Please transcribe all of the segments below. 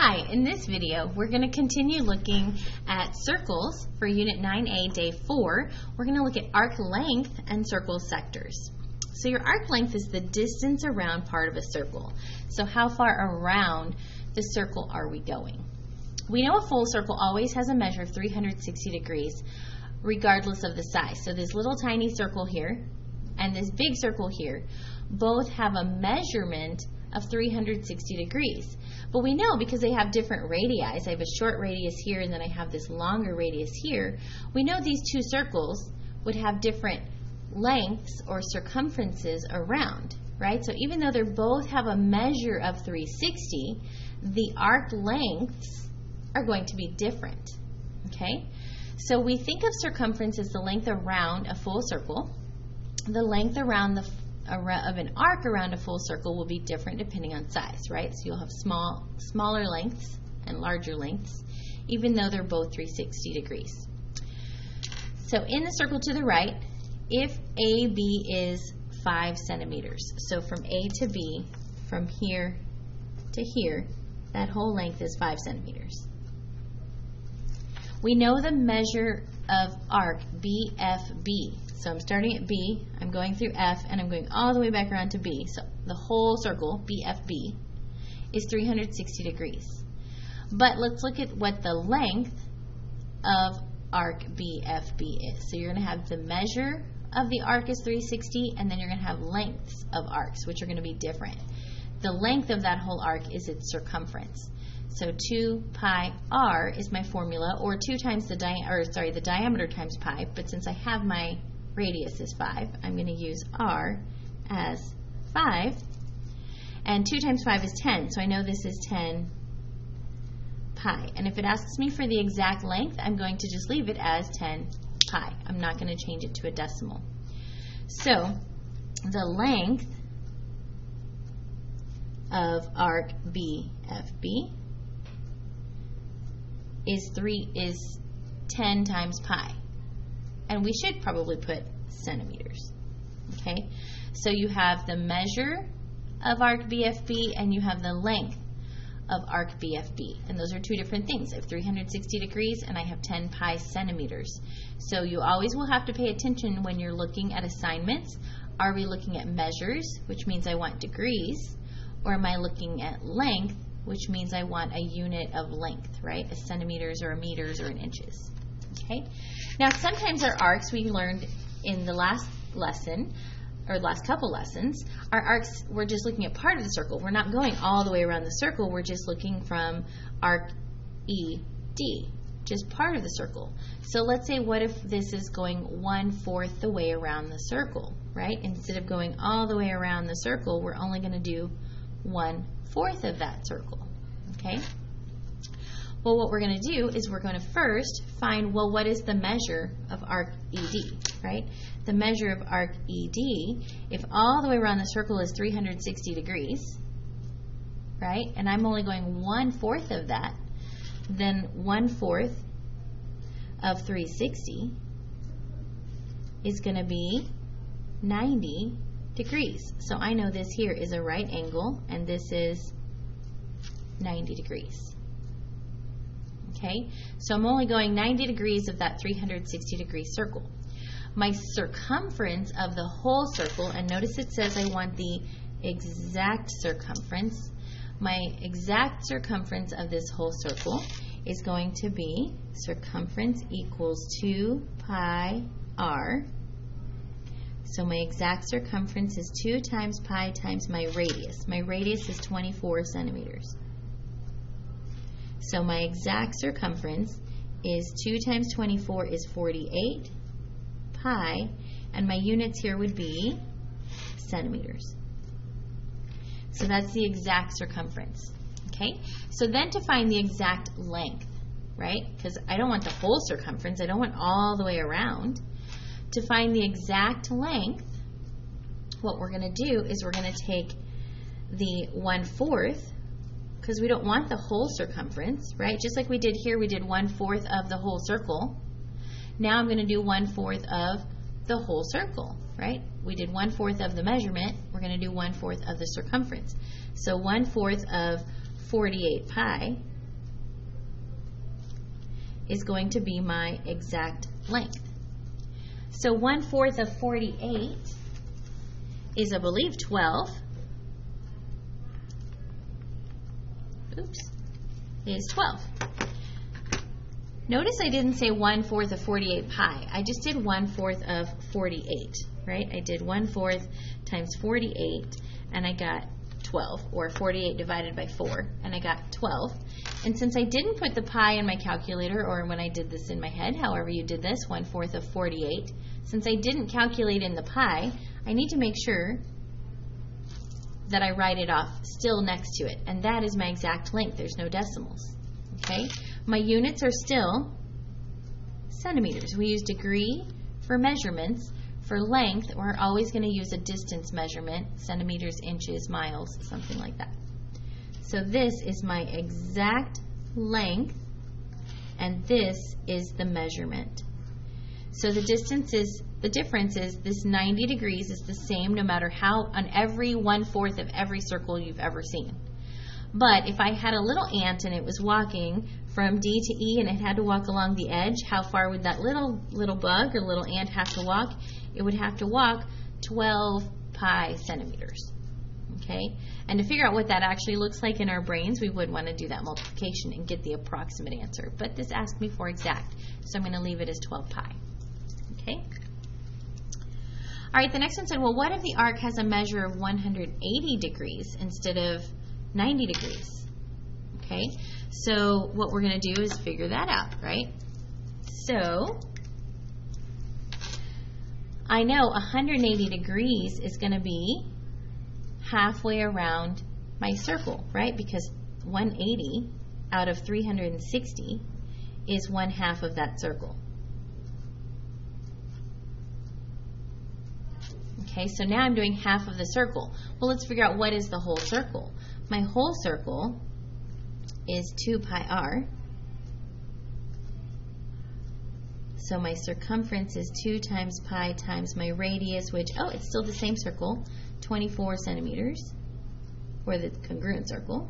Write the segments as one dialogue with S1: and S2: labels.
S1: Hi, in this video we're going to continue looking at circles for Unit 9A Day 4. We're going to look at arc length and circle sectors. So your arc length is the distance around part of a circle. So how far around the circle are we going? We know a full circle always has a measure of 360 degrees regardless of the size. So this little tiny circle here and this big circle here both have a measurement of 360 degrees. But we know because they have different radii, I have a short radius here and then I have this longer radius here, we know these two circles would have different lengths or circumferences around, right? So even though they both have a measure of 360, the arc lengths are going to be different, okay? So we think of circumference as the length around a full circle. The length around the of an arc around a full circle will be different depending on size, right? So you'll have small, smaller lengths and larger lengths, even though they're both 360 degrees. So in the circle to the right, if AB is 5 centimeters, so from A to B, from here to here, that whole length is 5 centimeters. We know the measure of arc BFB so I'm starting at B, I'm going through F, and I'm going all the way back around to B. So the whole circle, BFB, is 360 degrees. But let's look at what the length of arc BFB is. So you're going to have the measure of the arc is 360, and then you're going to have lengths of arcs, which are going to be different. The length of that whole arc is its circumference. So 2 pi r is my formula, or 2 times the di or sorry, the diameter times pi, but since I have my radius is 5. I'm going to use r as 5. And 2 times 5 is 10, so I know this is 10 pi. And if it asks me for the exact length, I'm going to just leave it as 10 pi. I'm not going to change it to a decimal. So the length of arc BFB is 3 is 10 times pi and we should probably put centimeters. Okay, so you have the measure of arc BFB and you have the length of arc BFB. And those are two different things. I have 360 degrees and I have 10 pi centimeters. So you always will have to pay attention when you're looking at assignments. Are we looking at measures, which means I want degrees, or am I looking at length, which means I want a unit of length, right? A centimeters or a meters or an inches. Okay. Now, sometimes our arcs we learned in the last lesson or last couple lessons, our arcs, we're just looking at part of the circle. We're not going all the way around the circle. We're just looking from arc ED, just part of the circle. So let's say what if this is going one-fourth the way around the circle, right? Instead of going all the way around the circle, we're only going to do one-fourth of that circle, okay? Well, what we're going to do is we're going to first find, well, what is the measure of arc ED, right? The measure of arc ED, if all the way around the circle is 360 degrees, right, and I'm only going one-fourth of that, then one-fourth of 360 is going to be 90 degrees. So I know this here is a right angle, and this is 90 degrees okay? So I'm only going 90 degrees of that 360 degree circle. My circumference of the whole circle, and notice it says I want the exact circumference. My exact circumference of this whole circle is going to be circumference equals 2 pi r. So my exact circumference is 2 times pi times my radius. My radius is 24 centimeters. So my exact circumference is 2 times 24 is 48 pi, and my units here would be centimeters. So that's the exact circumference. Okay, so then to find the exact length, right? Because I don't want the whole circumference, I don't want all the way around. To find the exact length, what we're going to do is we're going to take the 1 fourth because we don't want the whole circumference, right? Just like we did here, we did one-fourth of the whole circle. Now I'm going to do one-fourth of the whole circle, right? We did one-fourth of the measurement. We're going to do one-fourth of the circumference. So one-fourth of 48 pi is going to be my exact length. So 1 fourth of 48 is, I believe, 12. Oops, is 12. Notice I didn't say 1 fourth of 48 pi. I just did 1 fourth of 48, right? I did 1 fourth times 48, and I got 12, or 48 divided by 4, and I got 12. And since I didn't put the pi in my calculator, or when I did this in my head, however you did this, 1 fourth of 48, since I didn't calculate in the pi, I need to make sure that I write it off still next to it, and that is my exact length. There's no decimals, okay? My units are still centimeters. We use degree for measurements, for length, we're always going to use a distance measurement, centimeters, inches, miles, something like that. So this is my exact length, and this is the measurement. So the distance is, the difference is this 90 degrees is the same no matter how, on every one-fourth of every circle you've ever seen. But if I had a little ant and it was walking from D to E and it had to walk along the edge, how far would that little little bug or little ant have to walk? It would have to walk 12 pi centimeters. Okay? And to figure out what that actually looks like in our brains, we would want to do that multiplication and get the approximate answer. But this asked me for exact, so I'm going to leave it as 12 pi. All right, the next one said, well, what if the arc has a measure of 180 degrees instead of 90 degrees. Okay, so what we're going to do is figure that out, right? So I know 180 degrees is going to be halfway around my circle, right? Because 180 out of 360 is one half of that circle. Okay, so now I'm doing half of the circle. Well, let's figure out what is the whole circle. My whole circle is 2 pi r. So my circumference is 2 times pi times my radius, which, oh, it's still the same circle, 24 centimeters, for the congruent circle.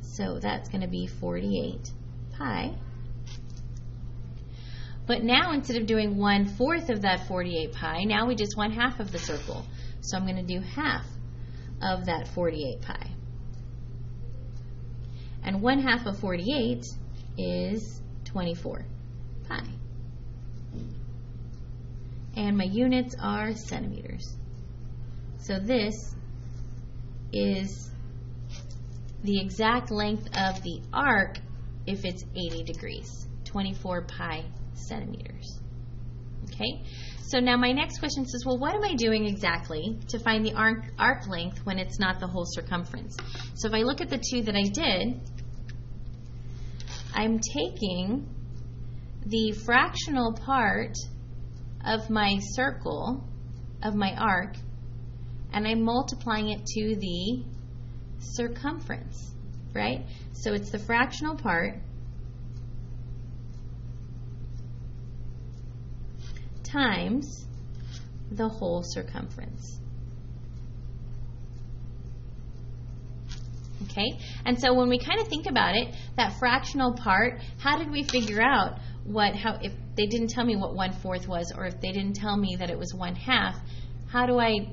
S1: So that's going to be 48 pi. But now instead of doing one fourth of that 48 pi, now we just want half of the circle. So I'm going to do half of that 48 pi. And 1 half of 48 is 24 pi. And my units are centimeters. So this is the exact length of the arc if it's 80 degrees, 24 pi centimeters. Okay, so now my next question says, well, what am I doing exactly to find the arc, arc length when it's not the whole circumference? So if I look at the two that I did, I'm taking the fractional part of my circle, of my arc, and I'm multiplying it to the circumference, right? So it's the fractional part times the whole circumference. Okay, and so when we kind of think about it, that fractional part, how did we figure out what, how, if they didn't tell me what one fourth was, or if they didn't tell me that it was one half, how do I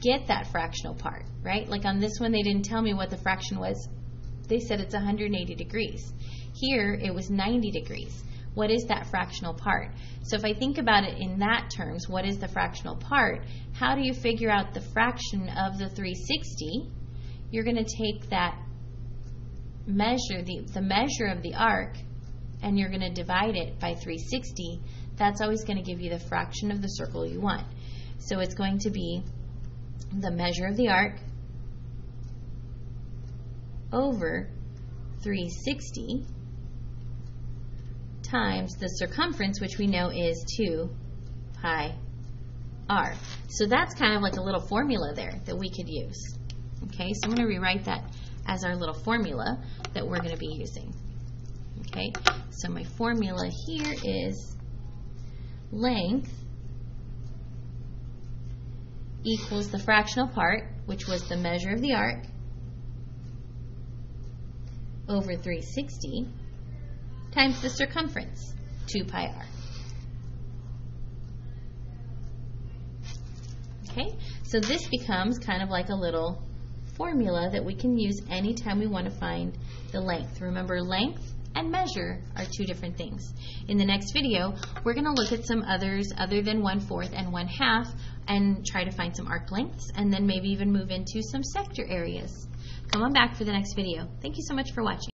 S1: get that fractional part, right? Like on this one, they didn't tell me what the fraction was. They said it's 180 degrees. Here, it was 90 degrees what is that fractional part? So if I think about it in that terms, what is the fractional part? How do you figure out the fraction of the 360? You're going to take that measure, the, the measure of the arc, and you're going to divide it by 360. That's always going to give you the fraction of the circle you want. So it's going to be the measure of the arc over 360 times the circumference, which we know is 2 pi r. So that's kind of like a little formula there that we could use. Okay, so I'm going to rewrite that as our little formula that we're going to be using. Okay, so my formula here is length equals the fractional part, which was the measure of the arc, over 360 times the circumference, 2 pi r. Okay, so this becomes kind of like a little formula that we can use anytime we want to find the length. Remember, length and measure are two different things. In the next video, we're going to look at some others other than one-fourth and one-half and try to find some arc lengths and then maybe even move into some sector areas. Come on back for the next video. Thank you so much for watching.